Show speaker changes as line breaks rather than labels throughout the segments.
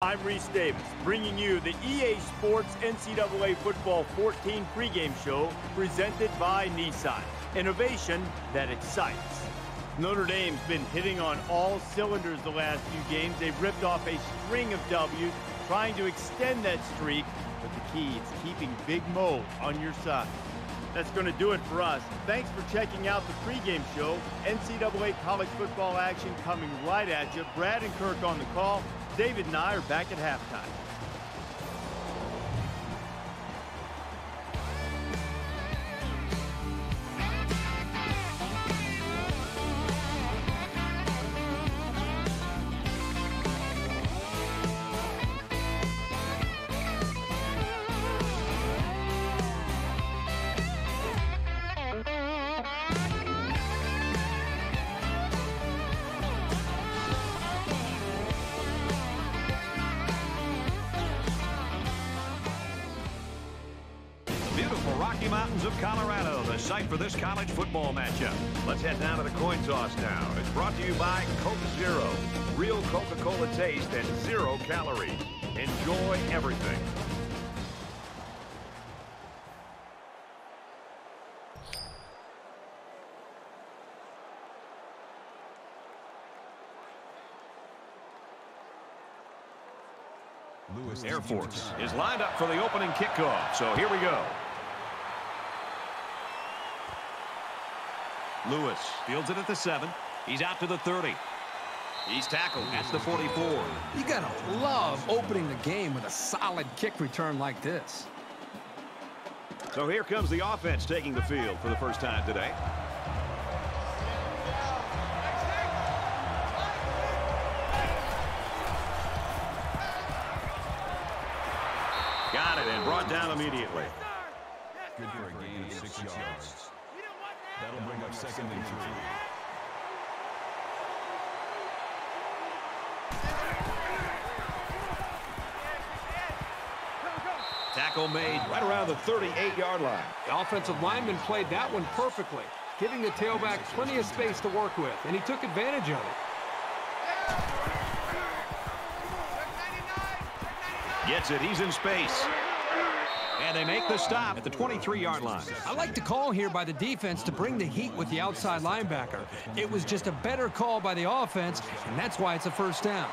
I'm Rece Davis, bringing you the EA Sports NCAA Football 14 pregame show presented by Nissan. Innovation that excites. Notre Dame's been hitting on all cylinders the last few games. They've ripped off a string of W's, trying to extend that streak. But the key is keeping Big Mo on your side. That's going to do it for us. Thanks for checking out the pregame show. NCAA college football action coming right at you. Brad and Kirk on the call. David and I are back at halftime.
College football matchup. Let's head down to the coin toss now. It's brought to you by Coke Zero. Real Coca-Cola taste and zero calories. Enjoy everything.
Lewis
Air Force is lined up for the opening kickoff. So here we go. Lewis fields it at the 7. He's out to the 30. He's tackled. That's the 44.
You gotta love opening the game with a solid kick return like this.
So here comes the offense taking the field for the first time today. Got it and brought down immediately.
Good for a gain of six yards. That'll bring up second and three.
Tackle made right around the 38-yard line.
The offensive lineman played that one perfectly, giving the tailback plenty of space to work with, and he took advantage of it.
Gets it. He's in space. And they make the stop at the 23-yard line.
I like the call here by the defense to bring the heat with the outside linebacker. It was just a better call by the offense, and that's why it's a first down.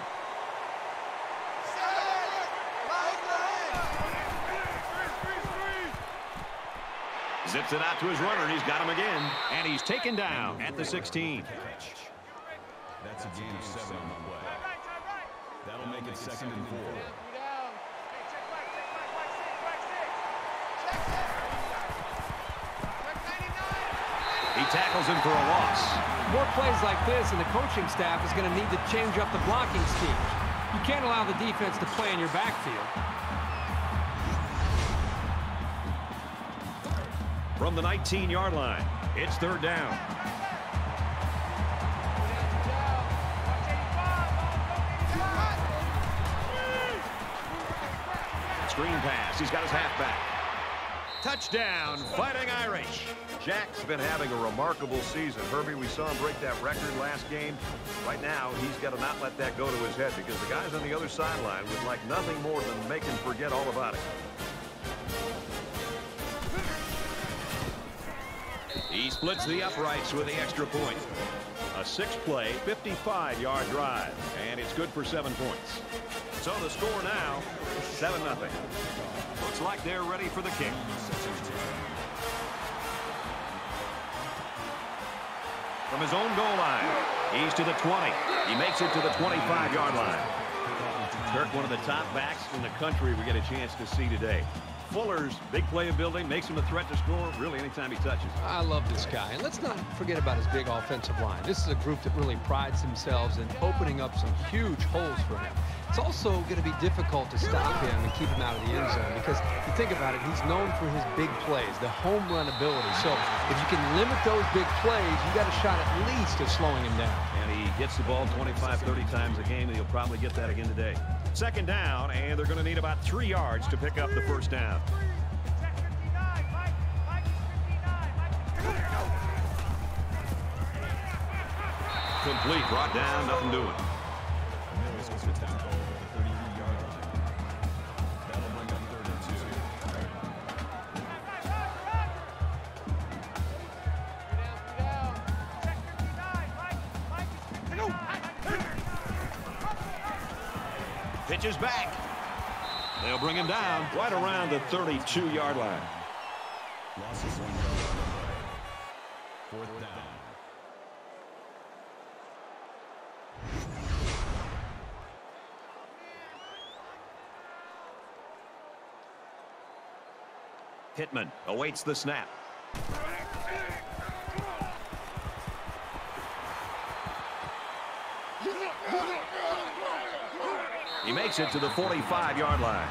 Zips it out to his runner, and he's got him again. And he's taken down at the 16.
That's a gain of seven on the play. That'll make it second and four.
He tackles him for a loss.
More plays like this, and the coaching staff is going to need to change up the blocking scheme. You can't allow the defense to play in your backfield.
From the 19-yard line, it's third down. Screen pass. He's got his halfback. Touchdown, Fighting Irish. Jack's been having a remarkable season. Herbie, we saw him break that record last game. Right now, he's got to not let that go to his head because the guys on the other sideline would like nothing more than make him forget all about it. He splits the uprights with the extra point. A six-play, 55-yard drive, and it's good for seven points. So the score now, 7-0. Looks like they're ready for the kick. From his own goal line, he's to the 20. He makes it to the 25-yard line. Kirk, one of the top backs in the country we get a chance to see today. Fuller's big playability makes him a threat to score really anytime he touches.
I love this guy. And let's not forget about his big offensive line. This is a group that really prides themselves in opening up some huge holes for him. It's also going to be difficult to stop him and keep him out of the end zone because you think about it, he's known for his big plays, the home run ability. So if you can limit those big plays, you got a shot at least of slowing him down.
And he gets the ball 25, 30 times a game, and he'll probably get that again today. Second down, and they're going to need about three yards to pick up the first down. Complete, brought down, nothing doing. Pitches back. They'll bring him down.
Right around the 32-yard line.
Loss of one. Fourth down.
Pittman awaits the snap. He makes it to the 45-yard line.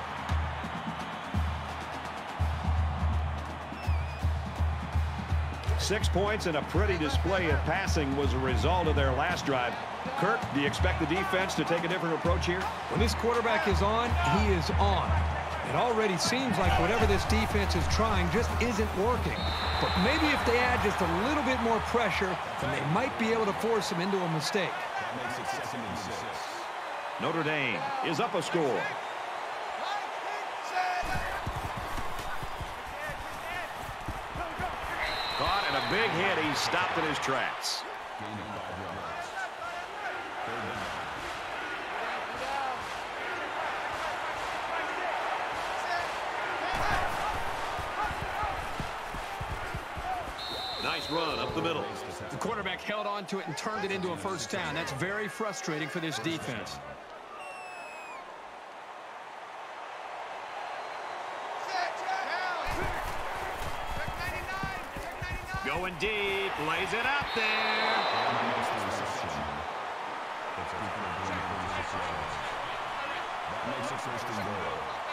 Six points and a pretty display of passing was a result of their last drive. Kirk, do you expect the defense to take a different approach here?
When this quarterback is on, he is on. It already seems like whatever this defense is trying just isn't working. But maybe if they add just a little bit more pressure, then they might be able to force him into a mistake.
That makes it second and six.
Notre Dame is up a score.
Caught and a big hit. He stopped in his tracks. Nice run up the middle.
The quarterback held on to it and turned it into a first down. That's very frustrating for this defense.
Going deep, lays it out there.
That makes it first and goal.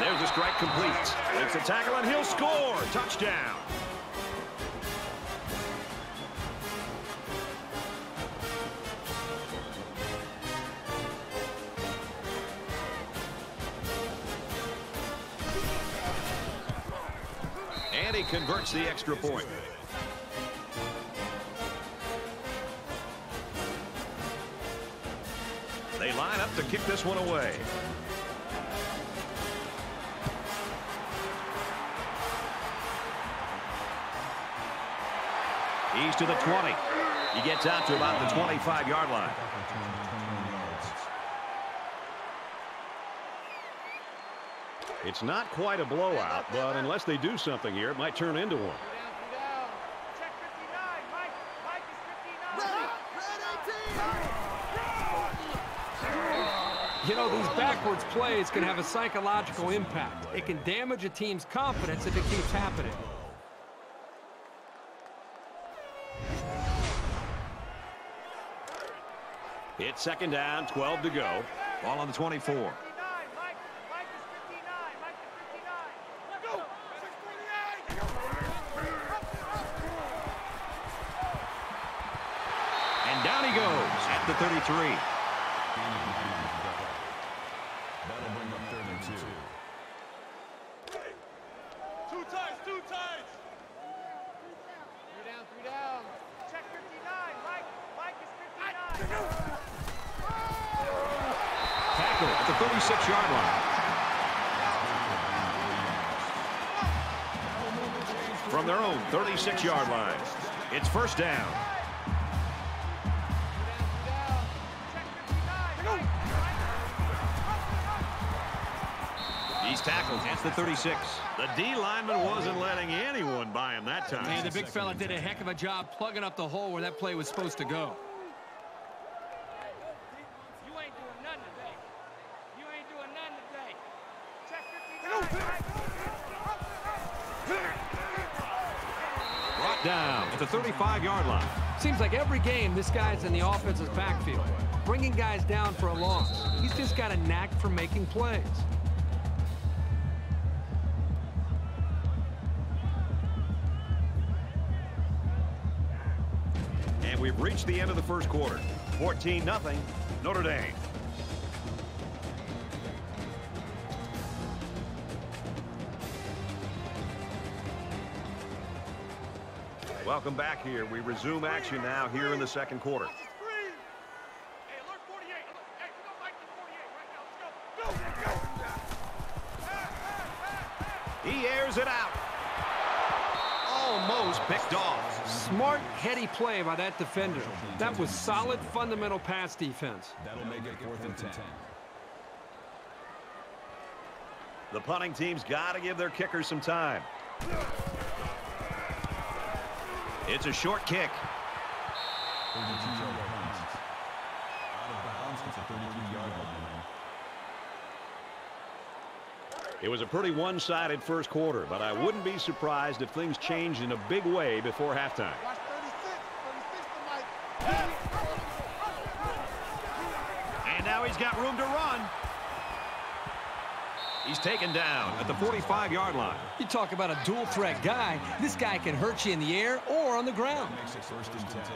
There's a strike complete. It's a tackle and he'll score. Touchdown. And he converts the extra point. They line up to kick this one away. He's to the 20. He gets out to about the 25-yard line.
It's not quite a blowout, but unless they do something here, it might turn into one.
You know, these backwards plays can have a psychological impact. It can damage a team's confidence if it keeps happening.
It's second down, 12 to go. Ball on the 24. And down he goes at the 33. 36-yard line. It's first down. He's tackled at the 36. The D lineman wasn't letting anyone by him that time.
And the big fella did a heck of a job plugging up the hole where that play was supposed to go.
You ain't doing nothing today. You ain't doing nothing today. Check 59.
Down at the 35-yard line.
Seems like every game this guy's in the offensive backfield, bringing guys down for a loss. He's just got a knack for making plays.
And we've reached the end of the first quarter. 14-0 Notre Dame. Welcome back here. We resume action now here in the second quarter.
Hey, alert 48. Hey, we don't like this 48 right now. Let's go. Go.
He airs it out. Almost picked off.
Smart, heady play by that defender. That was solid, fundamental pass defense.
That'll make it fourth and 10.
The punting team's got to give their kickers some time. It's a short kick.
32-yard punt. Out of bounds at the 33-yard line.
It was a pretty one-sided first quarter, but I wouldn't be surprised if things changed in a big way before halftime.
Watch 36. 36 to Mike.
And now he's got room to run. He's taken down at the 45-yard line.
You talk about a dual threat guy. This guy can hurt you in the air or on the ground.
Makes it first and 10.
Roger.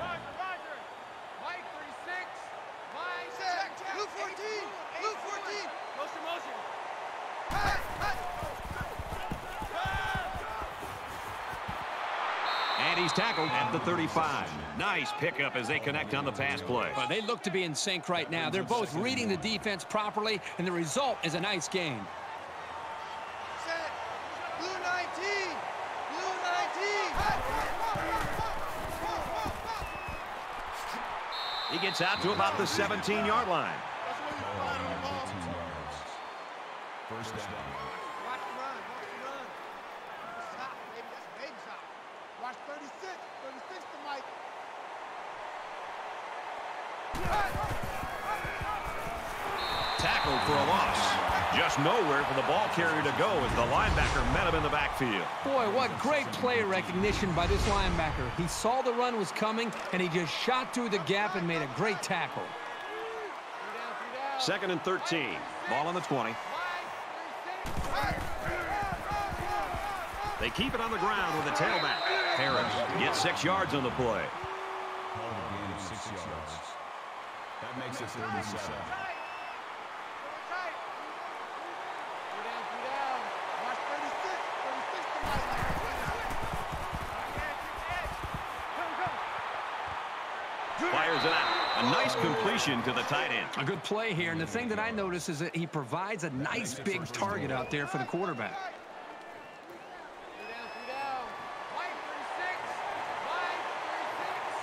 Mike 36. Mike. Set. Blue 14. Blue 14. Motion, motion. Hey, hey.
And he's tackled at the 35. Nice pickup as they connect on the pass play.
Well, they look to be in sync right now. They're both reading the defense properly, and the result is a nice game.
Gets out to about the 17-yard line.
Ball on 15 yards. First down.
Watch the run. Watch the run. Stop, baby. That's a baby shot. Watch 36. 36 to Mike.
Tackled for a loss. Just nowhere for the ball carrier to go as the linebacker met him in the backfield.
Boy, what great play recognition by this linebacker. He saw the run was coming, and he just shot through the gap and made a great tackle.
Three down, three down.
Second and 13. Ball on the 20. They keep it on the ground with a tailback. Harris gets six yards on the play.
Called a gain of six yards. That makes it 37.
Tight. Tight. Three down, three down. Watch 36. 36 to Mike.
Fires it out. A nice completion to the tight end.
A good play here, and the thing that I notice is that he provides a nice big target out there for the quarterback.
Three down, three down. Mike 36. Mike 36.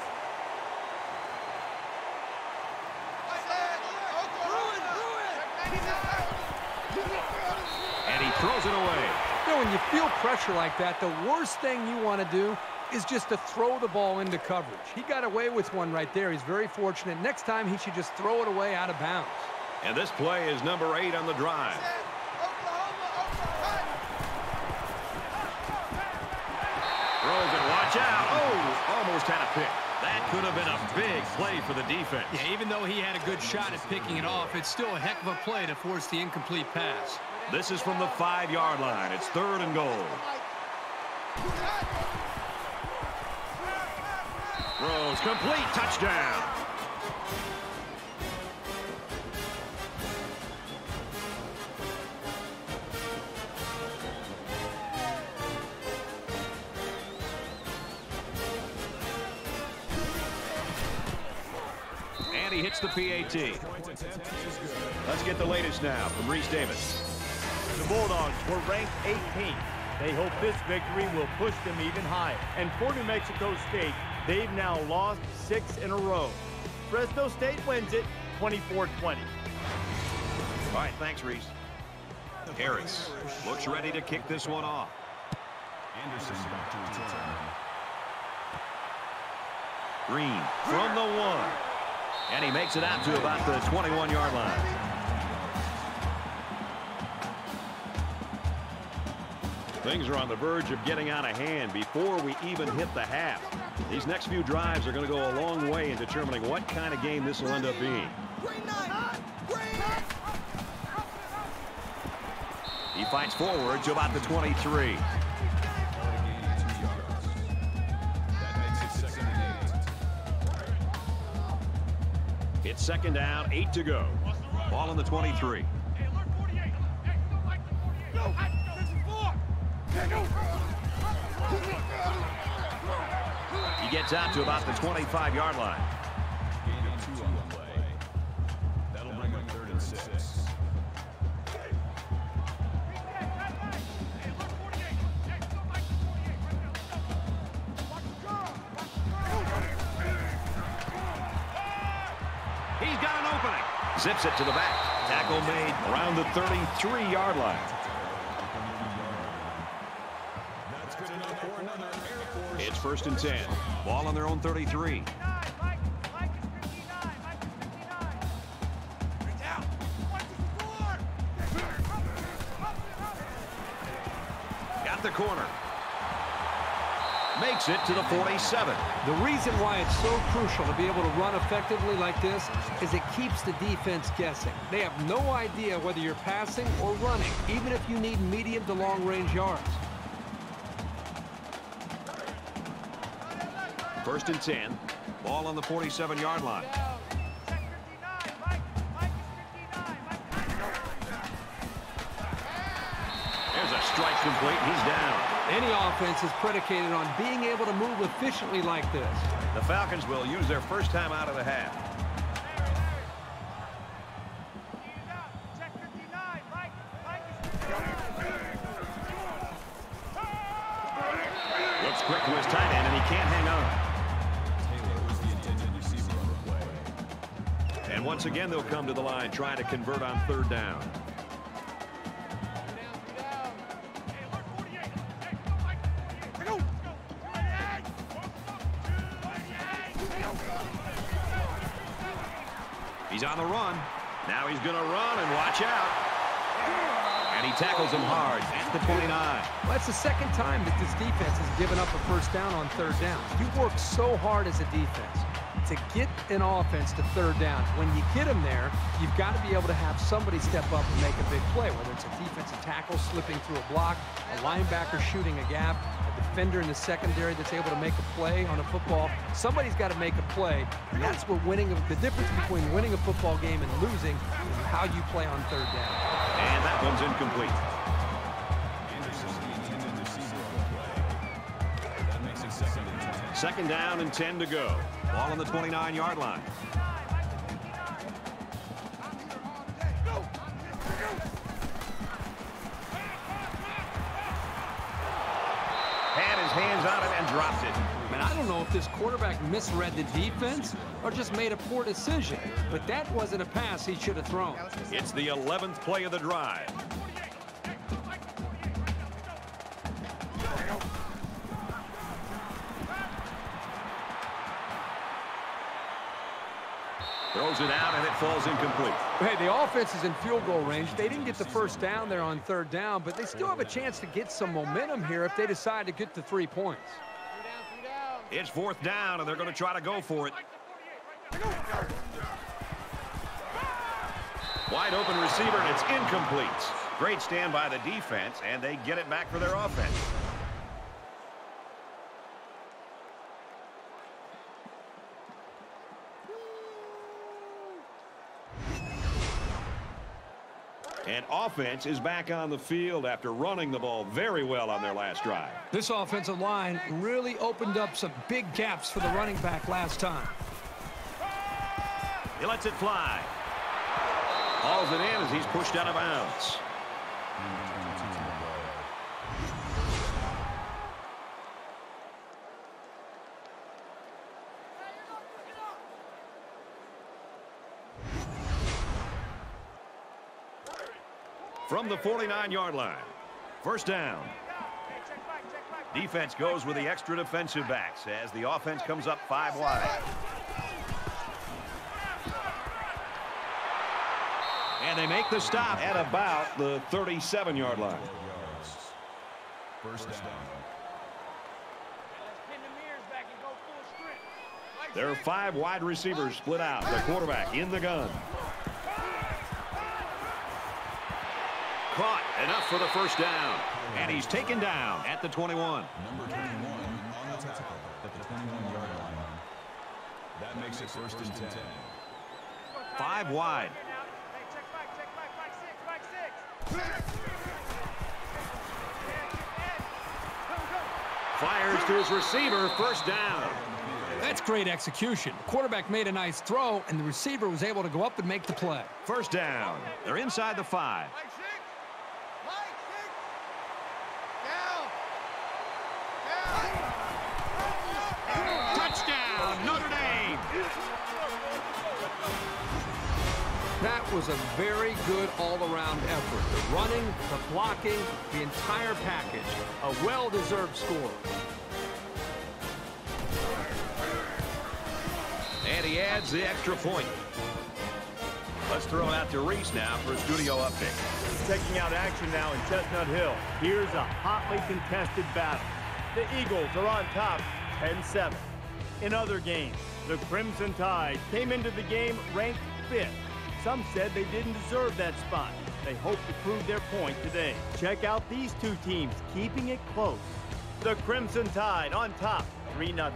Bruin, Bruin.
And he throws it away.
You know, when you feel pressure like that, the worst thing you want to do is just to throw the ball into coverage. He got away with one right there. He's very fortunate. Next time, he should just throw it away out of bounds.
And this play is number eight on the drive.
Oklahoma, Oklahoma.
Throws it, watch out. Oh, almost had a pick. That could have been a big play for the defense.
Yeah, even though he had a good shot at picking it off, it's still a heck of a play to force the incomplete pass.
This is from the five-yard line. It's third and goal. Oh, Throws complete. Touchdown. And he hits the PAT. Let's get the latest now from Rece Davis.
The Bulldogs were ranked 18th. They hope this victory will push them even higher. And for New Mexico State, they've now lost six in a row. Fresno State wins it 24-20.
All right, thanks, Rece. Harris looks ready to kick this one off.
Anderson back to return.
Green from the one. And he makes it out to about the 21-yard line.
Things are on the verge of getting out of hand before we even hit the half. These next few drives are going to go a long way in determining what kind of game this will end up being.
He fights forward to about the 23.
Called a gain of two yards. That makes it second and eight.
It's second down, eight to go.
Ball on the 23. gets out to about the 25-yard line.
He's got an opening.
Zips it to the back. Tackle made
around the 33-yard line. First and 10. Ball on their own 33. Got the corner. Makes it to the 47.
The reason why it's so crucial to be able to run effectively like this is it keeps the defense guessing. They have no idea whether you're passing or running, even if you need medium to long range yards.
First and 10. Ball on the 47-yard line. There's a strike complete. He's down.
Any offense is predicated on being able to move efficiently like this.
The Falcons will use their first time out of the half.
They'll come to the line trying to convert on third down. He's on the run. Now he's going to run and watch out. And he tackles him hard at the 29.
Well, that's the second time that this defense has given up a first down on third down. You work so hard as a defense to get an offense to third down. When you get them there, you've got to be able to have somebody step up and make a big play, whether it's a defensive tackle slipping through a block, a linebacker shooting a gap, a defender in the secondary that's able to make a play on a football. Somebody's got to make a play, and that's what winning, the difference between winning a football game and losing is how you play on third down.
And that one's incomplete.
Anderson was the intended receiver on the play. That makes it second and 10.
Second down and 10 to go. Ball on the 29-yard line.
Had his hands on it and dropped it.
Man, I don't know if this quarterback misread the defense or just made a poor decision, but that wasn't a pass he should have thrown.
It's the 11th play of the drive. Throws it out, and it falls incomplete.
Hey, the offense is in field goal range. They didn't get the first down there on third down, but they still have a chance to get some momentum here if they decide to get the three points.
It's fourth down, and they're going to try to go for it. Wide open receiver, and it's incomplete.
Great stand by the defense, and they get it back for their offense.
And offense is back on the field after running the ball very well on their last drive.
This offensive line really opened up some big gaps for the running back last time.
He lets it fly.
Hauls it in as he's pushed out of bounds. From the 49-yard line. First down.
Defense goes with the extra defensive backs as the offense comes up five wide.
And they make the stop at about the 37-yard line.
First down.
There are five wide receivers split out. The quarterback in the gun. Enough for the first down. And he's taken down at the 21.
Number 21 on the tackle at the 21-yard line. That makes it first and 10.
Five wide. Fires to his receiver. First down.
That's great execution. Quarterback made a nice throw, and the receiver was able to go up and make the play.
First down. They're inside the five. Touchdown, Notre Dame.
That was a very good all-around effort. The running, the blocking, the entire package. A well-deserved score.
And he adds the extra point. Let's throw it out to Rece now for a studio update.
Checking out action now in Chestnut Hill. Here's a hotly contested battle. The Eagles are on top, 10-7. In other games, the Crimson Tide came into the game ranked fifth. Some said they didn't deserve that spot. They hope to prove their point today. Check out these two teams keeping it close. The Crimson Tide on top, 3-0.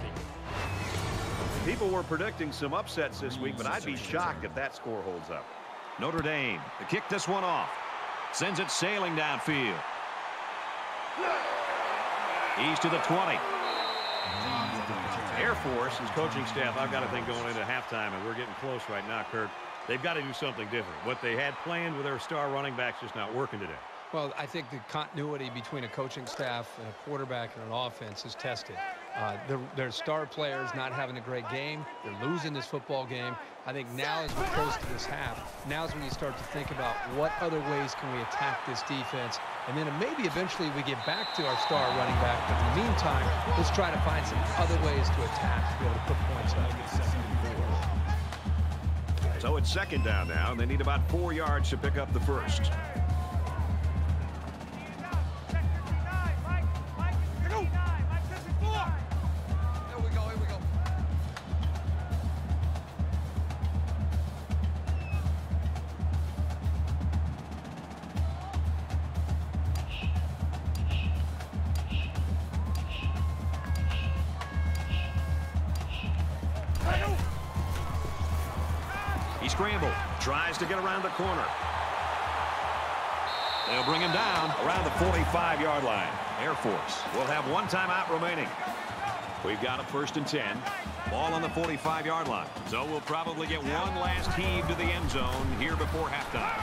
People were predicting some upsets this week, but I'd be shocked if that score holds up. Notre Dame to kick this one off. Sends it sailing downfield. He's to the 20.
Air Force, his coaching staff, I've got to think going into halftime, and we're getting close right now, Kirk. They've got to do something different. What they had planned with their star running backs just not working today.
Well, I think the continuity between a coaching staff and a quarterback and an offense is tested. Uh, their, star players not having a great game. They're losing this football game. I think now as we're close to this half, now is when you start to think about what other ways can we attack this defense. And then maybe eventually we get back to our star running back. But in the meantime, let's try to find some other ways to attack to be able to put points up.
So it's second down now, and they need about four yards to pick up the first. They'll bring him down around the 45-yard line. Air Force will have one timeout remaining. We've got a first and 10. Ball on the 45-yard line. So we'll probably get one last heave to the end zone here before halftime.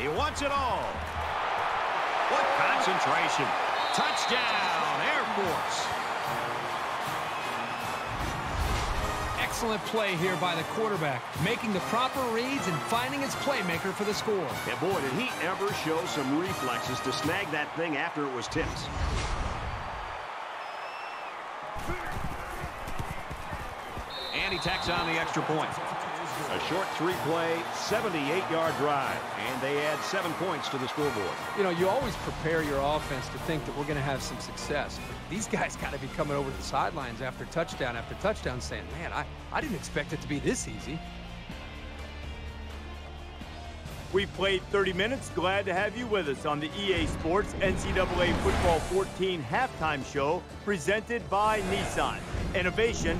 He wants it all. What concentration. Touchdown, Air Force.
Excellent play here by the quarterback, making the proper reads and finding his playmaker for the score.
And boy, did he ever show some reflexes to snag that thing after it was tipped.
And he tacks on the extra point.
A short three-play, 78-yard drive, and they add seven points to the scoreboard.
You know, you always prepare your offense to think that we're going to have some success. But these guys got to be coming over to the sidelines after touchdown after touchdown saying, man, I, I didn't expect it to be this easy.
We played 30 minutes. Glad to have you with us on the EA Sports NCAA Football 14 halftime show presented by Nissan. Innovation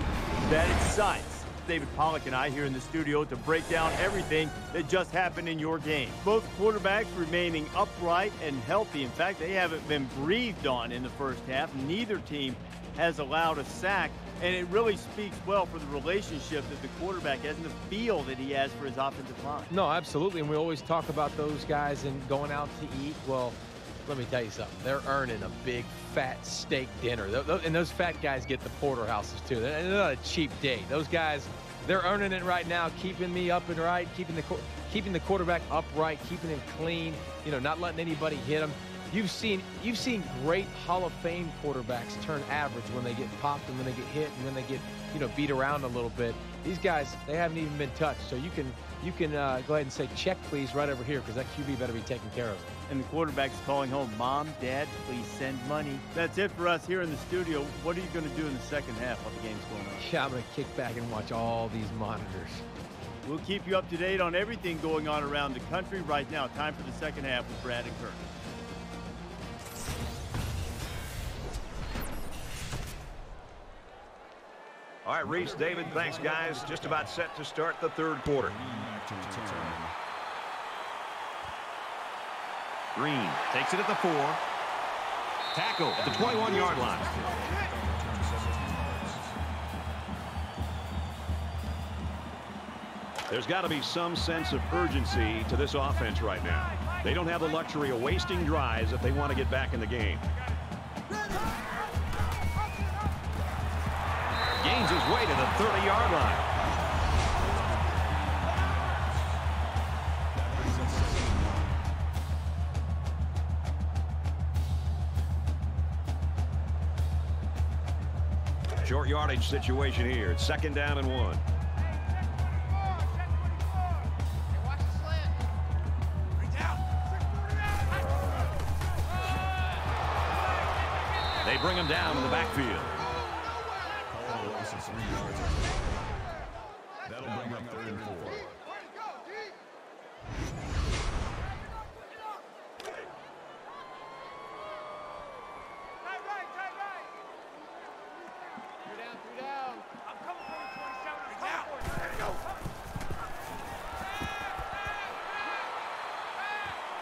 that excites. David Pollack and I here in the studio to break down everything that just happened in your game. Both quarterbacks remaining upright and healthy. In fact, they haven't been breathed on in the first half. Neither team has allowed a sack, and it really speaks well for the relationship that the quarterback has and the feel that he has for his offensive line.
No, absolutely. And we always talk about those guys and going out to eat. Well, let me tell you something. They're earning a big, fat steak dinner. And those fat guys get the porterhouses, too. They're not a cheap date. Those guys, they're earning it right now, keeping me up and right, keeping the keeping the quarterback upright, keeping him clean, you know, not letting anybody hit him. You've seen you've seen great Hall of Fame quarterbacks turn average when they get popped and when they get hit and when they get you know beat around a little bit. These guys they haven't even been touched, so you can you can uh, go ahead and say check please right over here because that QB better be taken care of.
And the quarterback's calling home, Mom, Dad, please send money. That's it for us here in the studio. What are you going to do in the second half while the game's going on?
Yeah, I'm going to kick back and watch all these monitors.
We'll keep you up to date on everything going on around the country right now. Time for the second half with Brad and Kirk.
All right, Rece, David, thanks, guys. Just about set to start the third quarter. Green takes it at the four. Tackle at the 21-yard line.
There's got to be some sense of urgency to this offense right now. They don't have the luxury of wasting drives if they want to get back in the game.
gains his way to the 30-yard line. Short yardage situation here. It's second down and one. They bring him down in the backfield.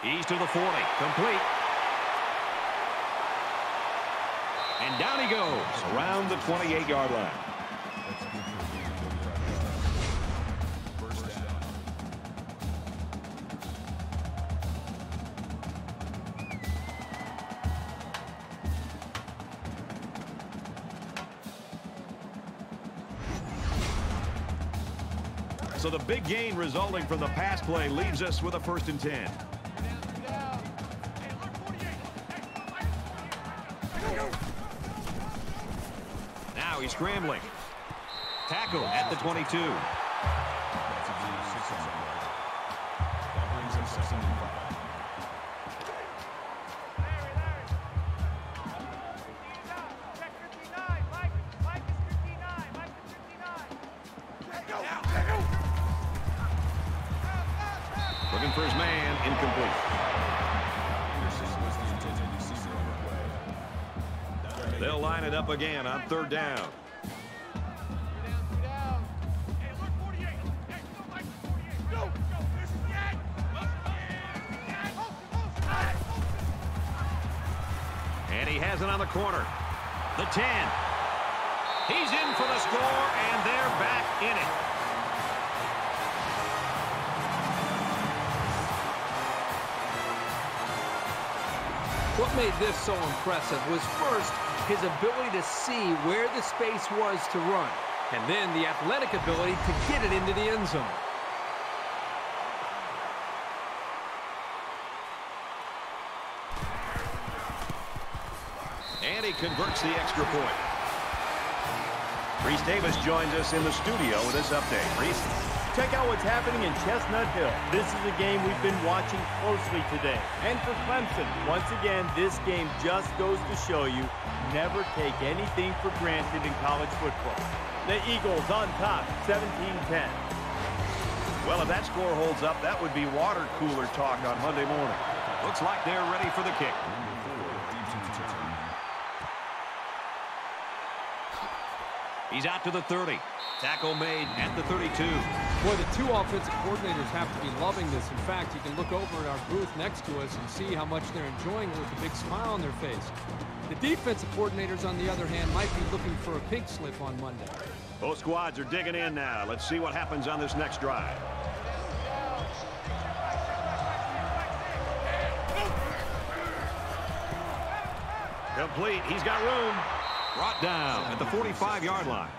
He's to the 40. Complete. And down he goes around the 28-yard line. So the big gain resulting from the pass play leaves us with a first and 10. He's scrambling. Tackle at the 22. Again on third down. And he has it on the corner. The 10. He's in for the score, and they're back in it.
What made this so impressive was first his ability to see where the space was to run, and then the athletic ability to get it into the end zone.
And he converts the extra point. Rece Davis joins us in the studio with this update. Rece?
Check out what's happening in Chestnut Hill. This is a game we've been watching closely today. And for Clemson, once again, this game just goes to show you never take anything for granted in college football. The Eagles on top, 17-10.
Well, if that score holds up, that would be water cooler talk on Monday morning. Looks like they're ready for the kick.
number four deep to return.
He's out to the 30. Tackle made at the 32.
Boy, the two offensive coordinators have to be loving this. In fact, you can look over at our booth next to us and see how much they're enjoying it with a big smile on their face. The defensive coordinators, on the other hand, might be looking for a pink slip on Monday.
Both squads are digging in now. Let's see what happens on this next drive. Complete. He's got room. Brought down at the 45-yard line.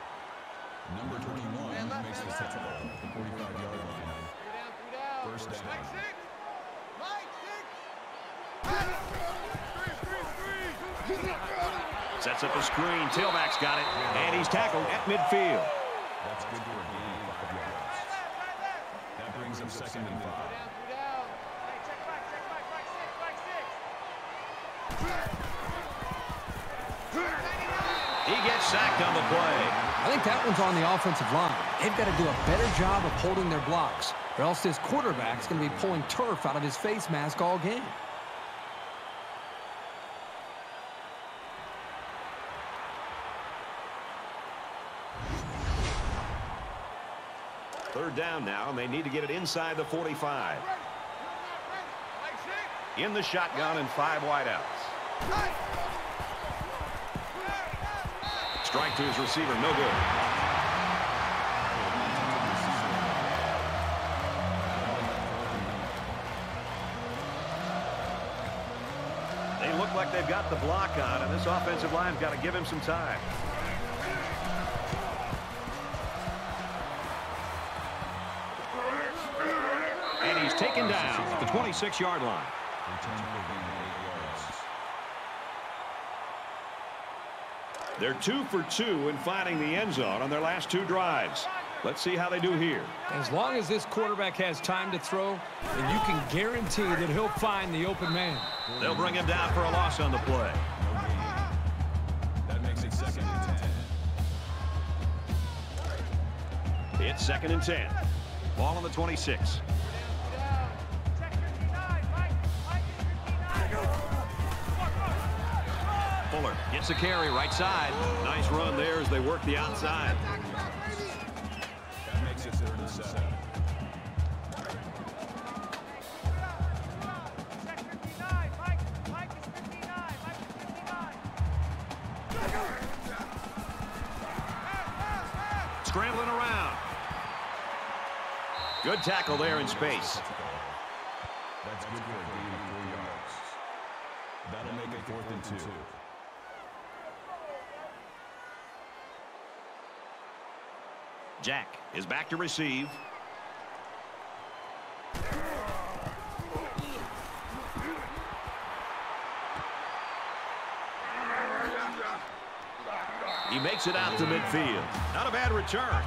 Number 21 makes the tackle at the 45-yard line. First down.
Sets up a screen. Tailback's got it. And he's tackled at midfield.
That's good for a gain of five yards. That brings him second and five.
He gets sacked on the play.
I think that one's on the offensive line. They've got to do a better job of holding their blocks, or else this quarterback's going to be pulling turf out of his face mask all game.
Third down now, and they need to get it inside the 45. In the shotgun and five wideouts. Strike to his receiver, no good. They look like they've got the block on, and this offensive line's got to give him some time. And he's taken down at the 26-yard line.
Return for a gain of eight yards.
They're two for two in finding the end zone on their last two drives. Let's see how they do here.
As long as this quarterback has time to throw, then you can guarantee that he'll find the open man.
They'll bring him down for a loss on the play.
That makes it second and 10.
It's second and 10. Ball on the 26. Gets a carry right side. Nice run there as they work the outside.
That makes it third and seven.
Scrambling around. Good tackle there in space.
That's good for a gain of four yards. That'll make it fourth and two.
Jack is back to receive. He makes it out to midfield. Not a bad return.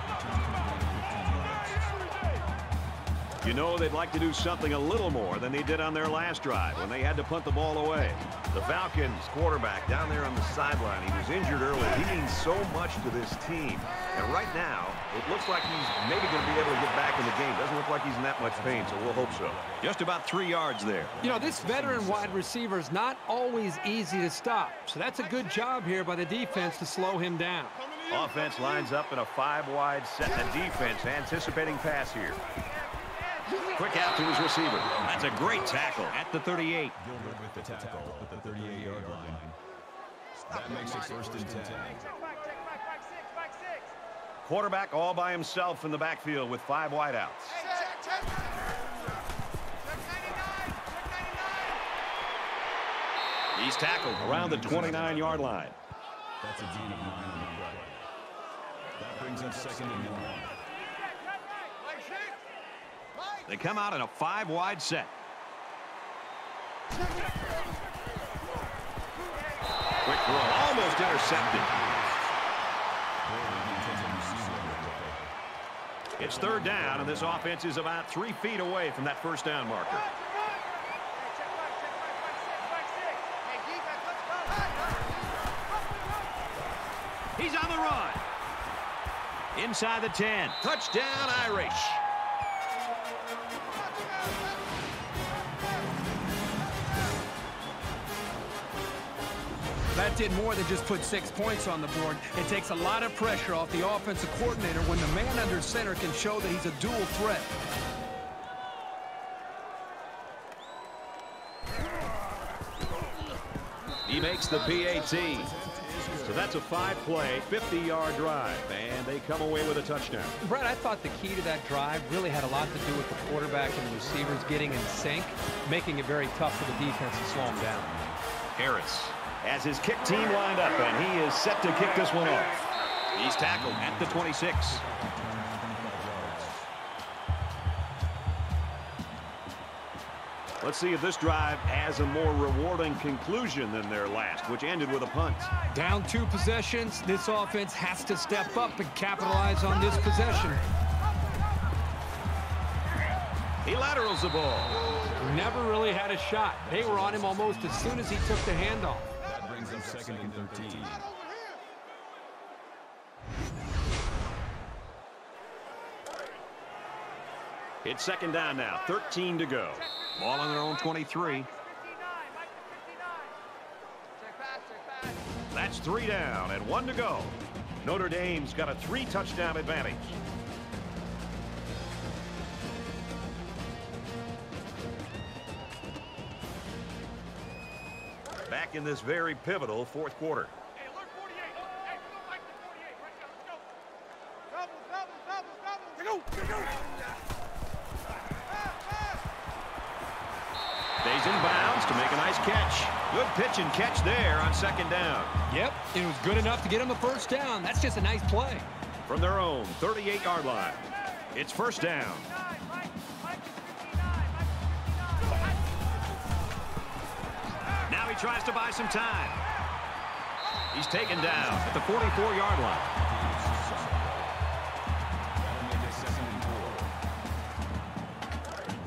You know they'd like to do something a little more than they did on their last drive when they had to punt the ball away.
The Falcons quarterback down there on the sideline. He was injured earlier. He means so much to this team. And right now, it looks like he's maybe going to be able to get back in the game. Doesn't look like he's in that much pain, so we'll hope so.
Just about three yards there.
You know, this veteran wide receiver is not always easy to stop. So that's a good job here by the defense to slow him down.
Offense lines up in a five-wide set. The defense anticipating pass here.
Quick out to his receiver. That's a great tackle at the 38.
Gilbert with the tackle at the 38-yard line. That makes it first and 10.
Quarterback all by himself in the backfield with five wideouts.
He's tackled around the 29-yard line.
That's a gain of nine on the play. That brings up second and one.
They come out in a five-wide set. Quick throw, almost intercepted. It's third down, and this offense is about three feet away from that first down marker. He's on the run. Inside the 10. Touchdown, Irish.
That did more than just put six points on the board. It takes a lot of pressure off the offensive coordinator when the man under center can show that he's a dual threat.
He makes the PAT. So that's a five-play, 50-yard drive, and they come away with a touchdown.
Brad, I thought the key to that drive really had a lot to do with the quarterback and the receivers getting in sync, making it very tough for the defense to slow them down.
Harris has his kick team lined up, and he is set to kick this one off. He's tackled at the 26. Let's see if this drive has a more rewarding conclusion than their last, which ended with a punt.
Down two possessions, this offense has to step up and capitalize on this possession.
He laterals the ball.
Never really had a shot. They were on him almost as soon as he took the handoff.
That brings up second and 13.
It's second down now, 13 to go. Ball on their own 23. That's three down and one to go. Notre Dame's got a three-touchdown advantage.
Back in this very pivotal fourth quarter.
Hey, alert 48. Hey, we don't like the 48. Right now, let's go. Double, double, double, double. Let's go.
Stays in bounds to make a nice catch. Good pitch and catch there on second down.
Yep, it was good enough to get him the first down. That's just a nice play.
From their own 38-yard line. It's first down. Tries to buy some time. He's taken down at the 44-yard line.
That'll make it second and four.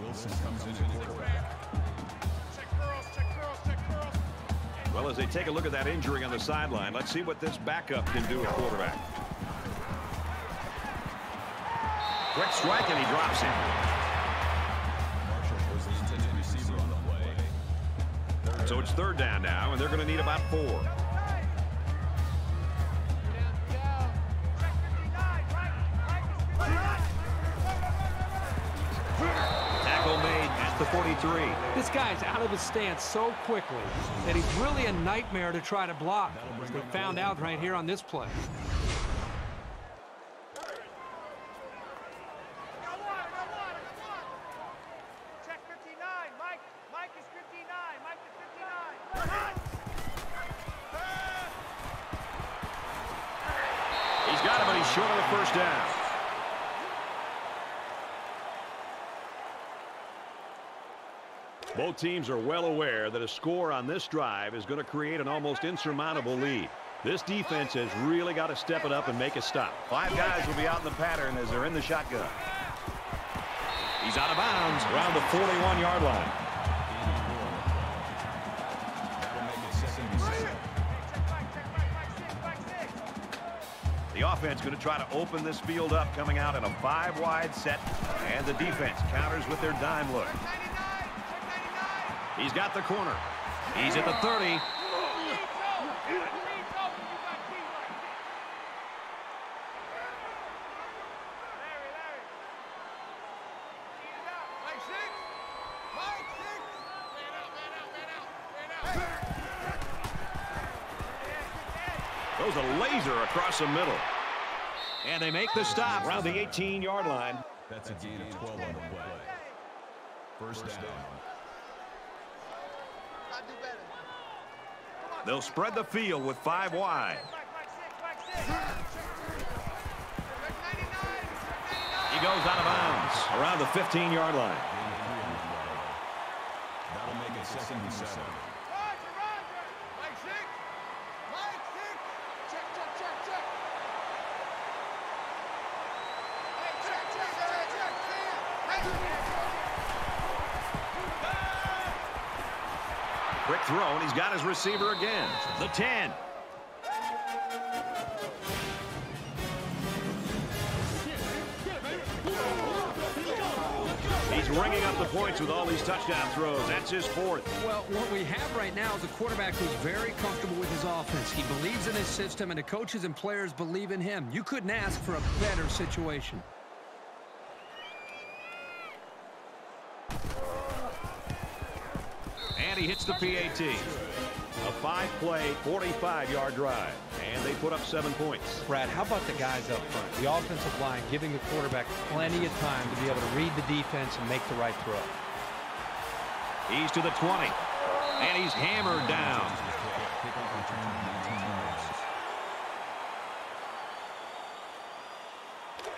Wilson comes in at quarterback.
Check girls, check girls, check girls.
Well, as they take a look at that injury on the sideline, let's see what this backup can do at quarterback. Quick strike, and he drops him. So it's third down now, and they're going to need about four.
Three down, three down. Check 59, right? Mike is 59.
Tackle made at the 43.
This guy's out of his stance so quickly that he's really a nightmare to try to block. We found out right here on this play.
Got one, I got one, I got one. Check 59, Mike. Mike is 59. Mike is 59.
He's got him, but he's short of the first down. Both teams are well aware that a score on this drive is going to create an almost insurmountable lead. This defense has really got to step it up and make a stop.
Five guys will be out in the pattern as they're in the shotgun.
He's out of bounds around the 41-yard line.
The offense going to try to open this field up coming out in a five-wide set. And the defense counters with their dime look.
99, check 99.
He's got the corner. He's at the 30.
Reach open, reach open, you got D right. Larry, Larry. Eat it out. Mike six. Mike six. Man out, man out, man out, man out.
Throws a laser across the middle. And they make the stop around the 18-yard line.
That's a gain of 12 on the play. First down.
I do better.
They'll spread the field with five wide.
Mike, Mike six, Mike six. Check 99, check 99.
He goes out of bounds around the 15-yard line.
That'll make it second and seven.
Roger, Roger. Mike six. Mike six. Check, check, check, check. Hey, check, check, check, check. Hey.
Quick throw, and he's got his receiver again. The 10. He's ringing up the points with all these touchdown throws. That's his fourth.
Well, what we have right now is a quarterback who's very comfortable with his offense. He believes in his system, and the coaches and players believe in him. You couldn't ask for a better situation.
And he hits the PAT. A five-play, 45-yard drive. And they put up seven points.
Brad, how about the guys up front? The offensive line giving the quarterback plenty of time to be able to read the defense and make the right throw.
He's to the 20. And he's hammered down.
Kickoff return of 19 yards.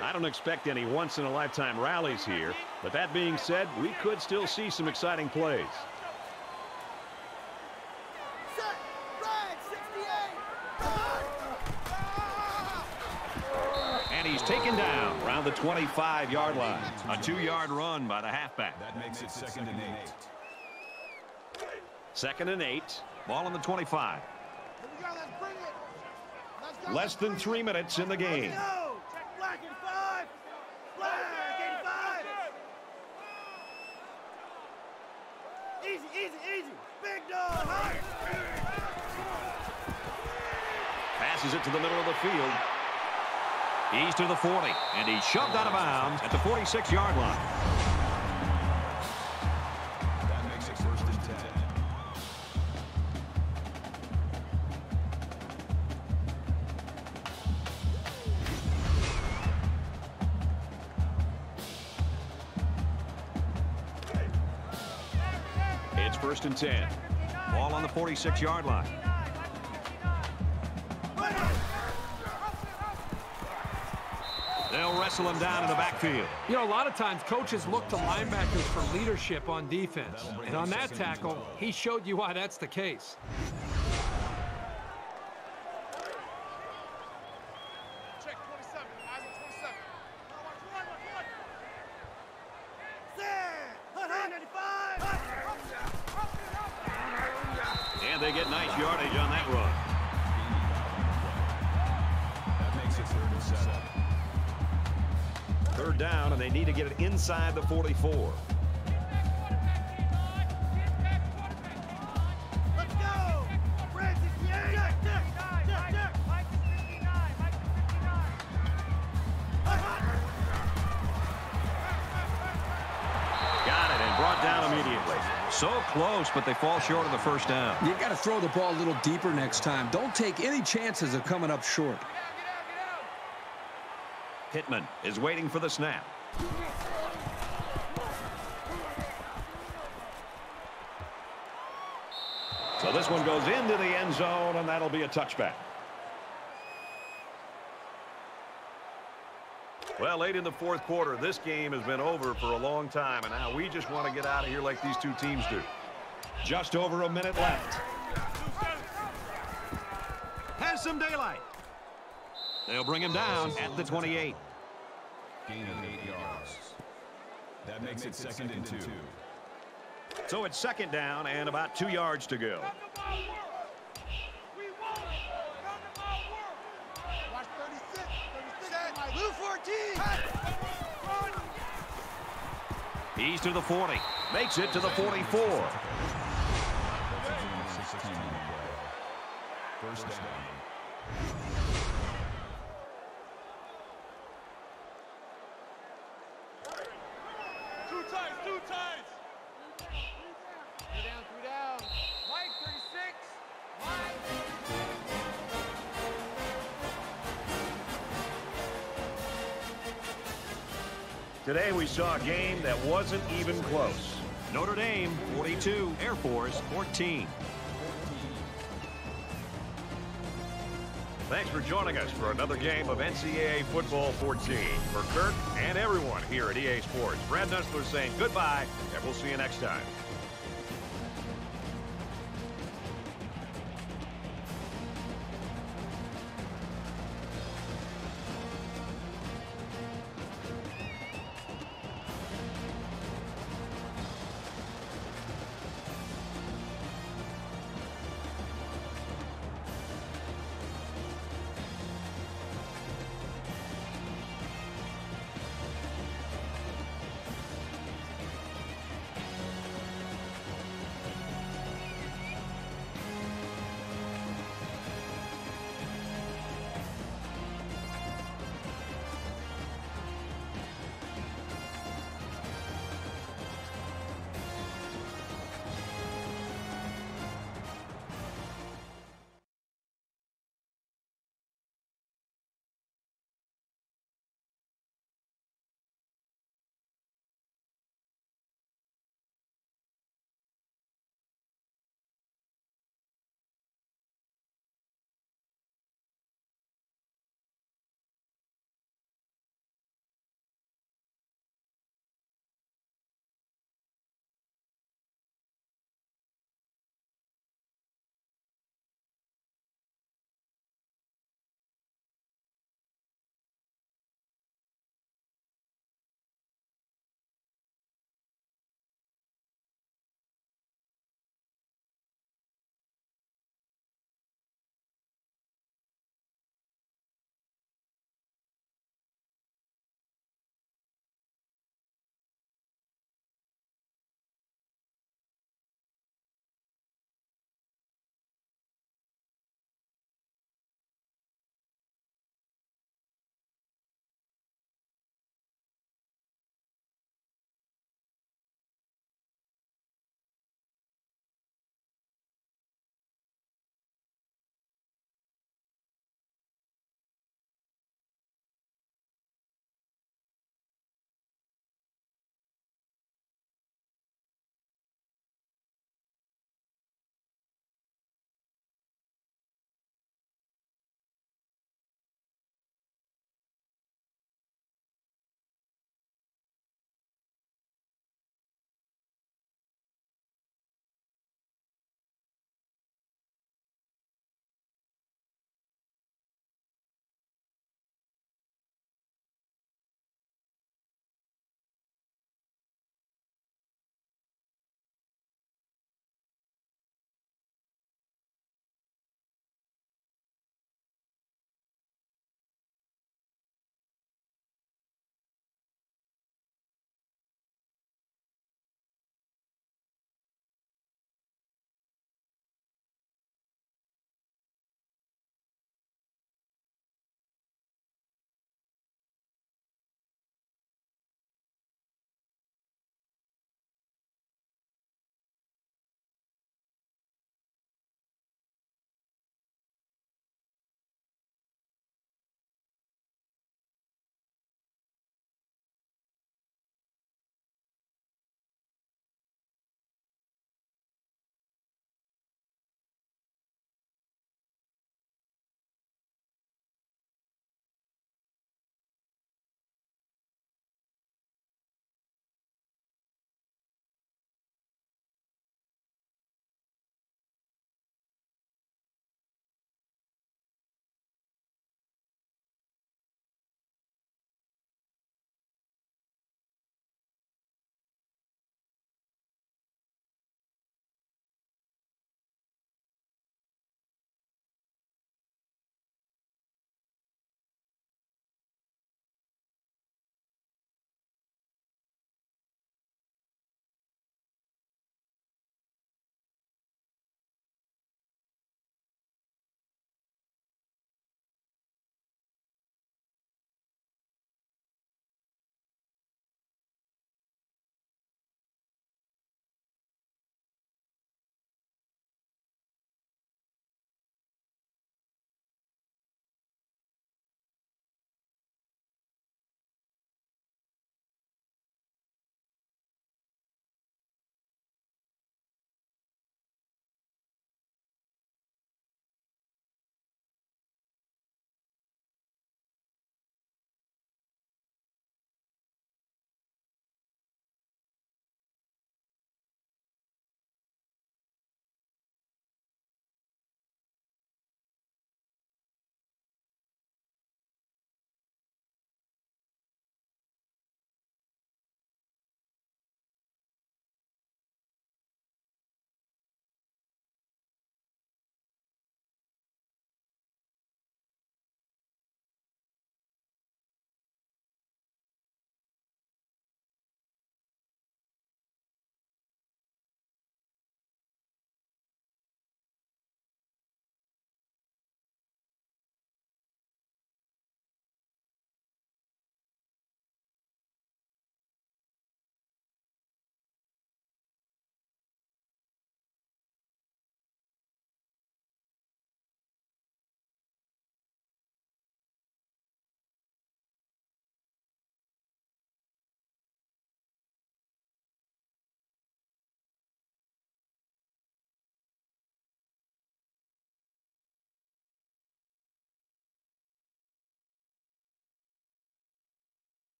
I don't expect any once-in-a-lifetime rallies here. But that being said, we could still see some exciting plays. And he's taken down around the 25-yard line. A two-yard run by the halfback.
That makes it second and eight.
Second and eight. Ball on the 25.
Here we go, let's bring it. Let's go.
Less than three minutes in the game.
Go. Check black and five. Black, 85. Easy, easy, easy. Big dog.
Passes it to the middle of the field. He's to the 40, and he's shoved out of bounds at the 46-yard line.
That makes it first and 10.
It's first and 10. Ball on the 46-yard line. Wrestle him down in the backfield.
You know, a lot of times coaches look to linebackers for leadership on defense. And on that tackle, he showed you why that's the case.
Brought down immediately. So close, but they fall short of the first down.
You've got to throw the ball a little deeper next time. Don't take any chances of coming up short.
Pittman is waiting for the snap. So this one goes into the end zone, and that'll be a touchback.
Well, late in the fourth quarter, this game has been over for a long time, and now we just want to get out of here like these two teams do.
Just over a minute left. Has some daylight. They'll bring him down at the 28.
Gain of eight yards. That makes it second and two.
So it's second down and about two yards to go.
We won! Run the ball work! Watch 36, 36. Blue 14! Run!
He's to the 40. Makes it to the 44.
That's a gain of 16 on the play. First down.
We saw a game that wasn't even close.
Notre Dame 42, Air Force 14.
Thanks for joining us for another game of NCAA Football 14. For Kirk and everyone here at EA Sports, Brad Nessler saying goodbye, and we'll see you next time.